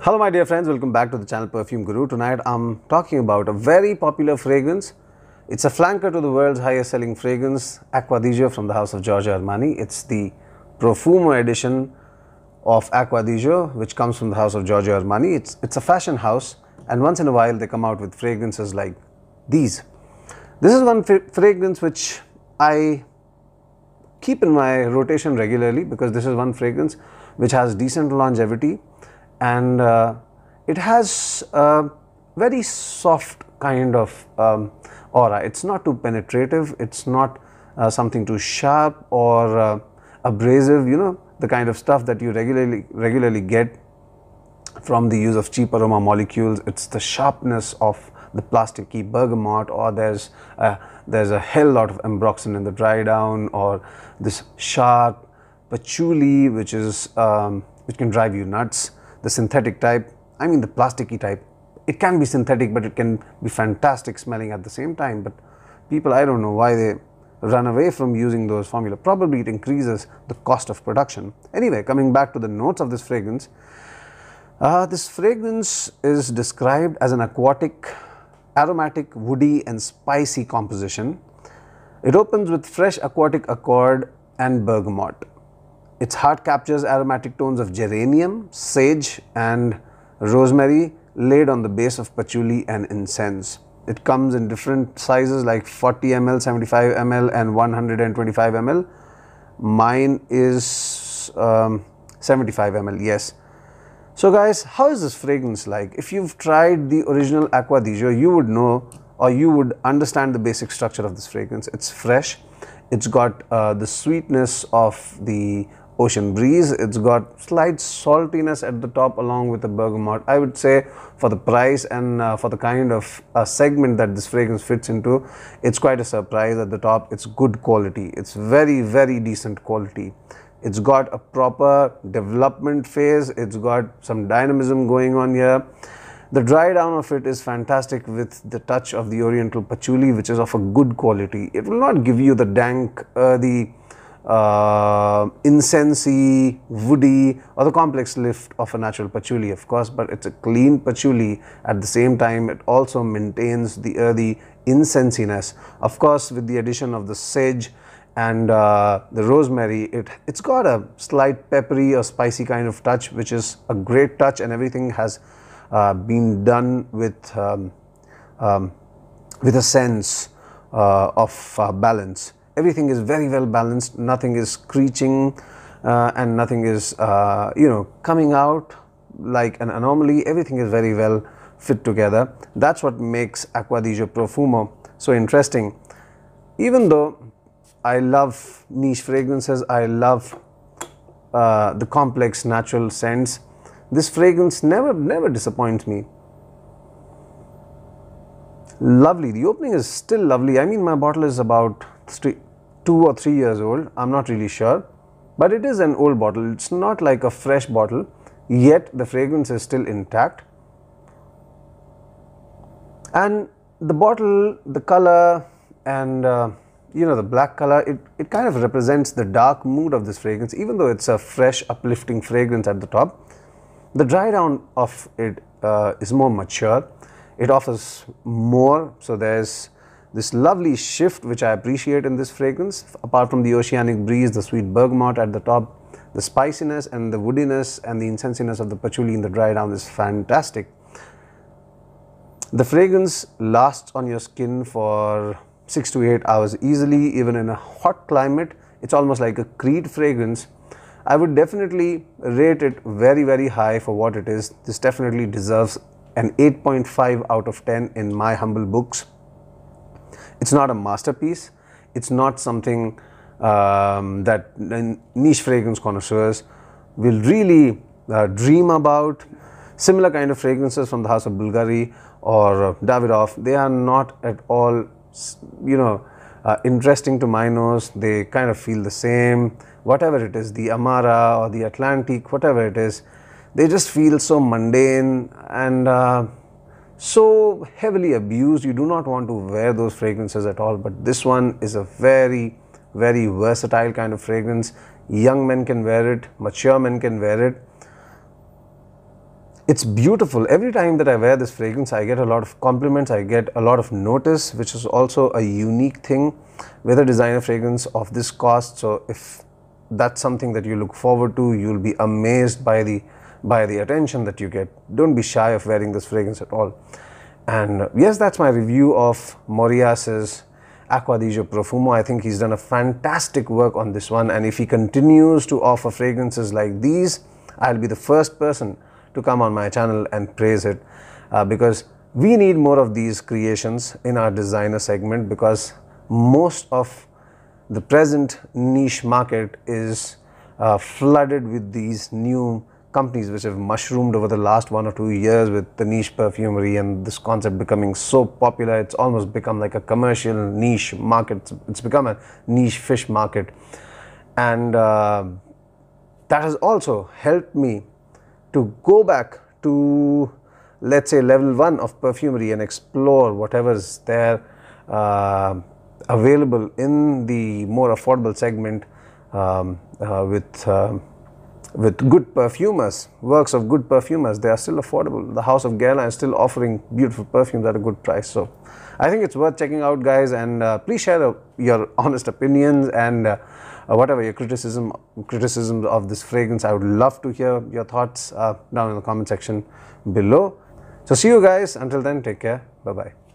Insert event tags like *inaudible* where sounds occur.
Hello, my dear friends. Welcome back to the channel Perfume Guru. Tonight, I'm talking about a very popular fragrance. It's a flanker to the world's highest selling fragrance, Acqua di Gio from the house of Giorgio Armani. It's the Profumo edition of Acqua di Gio, which comes from the house of Giorgio Armani. It's, it's a fashion house, and once in a while, they come out with fragrances like these. This is one fragrance which I keep in my rotation regularly because this is one fragrance which has decent longevity and uh, it has a very soft kind of um, aura. It's not too penetrative, it's not uh, something too sharp or uh, abrasive, you know, the kind of stuff that you regularly regularly get from the use of cheap aroma molecules. It's the sharpness of the plasticky bergamot or there's a, there's a hell lot of ambroxan in the dry down or this sharp patchouli which is um, which can drive you nuts the synthetic type i mean the plasticky type. It can be synthetic but it can be fantastic smelling at the same time. But people i don't know why they run away from using those formula. Probably it increases the cost of production. Anyway coming back to the notes of this fragrance uh, this fragrance is described as an aquatic aromatic woody and spicy composition. It opens with fresh aquatic accord and bergamot its heart captures aromatic tones of geranium, sage and rosemary laid on the base of patchouli and incense. It comes in different sizes like 40 ml, 75 ml and 125 ml. Mine is um, 75 ml, yes. So guys, how is this fragrance like? If you've tried the original Acqua di you would know or you would understand the basic structure of this fragrance. It's fresh, it's got uh, the sweetness of the ocean breeze. It's got slight saltiness at the top along with the bergamot. I would say for the price and uh, for the kind of uh, segment that this fragrance fits into, it's quite a surprise at the top. It's good quality. It's very, very decent quality. It's got a proper development phase. It's got some dynamism going on here. The dry down of it is fantastic with the touch of the oriental patchouli which is of a good quality. It will not give you the dank, the uh, incensey, woody or the complex lift of a natural patchouli of course, but it's a clean patchouli at the same time it also maintains the earthy incensiness. Of course with the addition of the sage and uh, the rosemary it it's got a slight peppery or spicy kind of touch which is a great touch and everything has uh, been done with um, um, with a sense uh, of uh, balance everything is very well balanced, nothing is screeching uh, and nothing is, uh, you know, coming out like an anomaly. Everything is very well fit together. That's what makes Acqua di Gio Profumo so interesting. Even though I love niche fragrances, I love uh, the complex natural scents, this fragrance never, never disappoints me lovely the opening is still lovely i mean my bottle is about two or three years old, I'm not really sure. But it is an old bottle, it's not like a fresh bottle, yet the fragrance is still intact. And the bottle, the color, and uh, you know the black color, it, it kind of represents the dark mood of this fragrance, even though it's a fresh, uplifting fragrance at the top. The dry down of it uh, is more mature, it offers more, so there's this lovely shift which I appreciate in this fragrance apart from the oceanic breeze, the sweet bergamot at the top, the spiciness and the woodiness and the incensiness of the patchouli in the dry down is fantastic. The fragrance lasts on your skin for 6 to 8 hours easily even in a hot climate. It's almost like a Creed fragrance. I would definitely rate it very very high for what it is. This definitely deserves an 8.5 out of 10 in my humble books. It's not a masterpiece. It's not something um, that niche fragrance connoisseurs will really uh, dream about. Similar kind of fragrances from the house of Bulgari or Davidoff, they are not at all, you know, uh, interesting to my nose. They kind of feel the same. Whatever it is, the Amara or the Atlantic, whatever it is, they just feel so mundane and uh, so heavily abused. You do not want to wear those fragrances at all but this one is a very very versatile kind of fragrance. Young men can wear it. Mature men can wear it. It's beautiful. Every time that I wear this fragrance, I get a lot of compliments, I get a lot of notice, which is also a unique thing with a designer fragrance of this cost. So if that's something that you look forward to, you'll be amazed by the by the attention that you get. Don't be shy of wearing this fragrance at all. And yes, that's my review of Morillas's Acqua di Gio Profumo. I think he's done a fantastic work on this one. And if he continues to offer fragrances like these, I'll be the first person to come on my channel and praise it uh, because we need more of these creations in our designer segment because most of the present niche market is uh, flooded with these new companies which have mushroomed over the last one or two years with the niche perfumery and this concept becoming so popular it's almost become like a commercial niche market. It's become a niche fish market. And uh, that has also helped me to go back to let's say level 1 of perfumery and explore whatever is there uh, available in the more affordable segment um, uh, with uh, with good perfumers, works of good perfumers, they are still affordable. The House of Guerlain is still offering beautiful perfumes at a good price. So I think it's worth checking out guys and uh, please share your *laughs* honest opinions and uh, uh, whatever your criticism criticisms of this fragrance. I would love to hear your thoughts uh, down in the comment section below. So see you guys. Until then, take care. Bye-bye.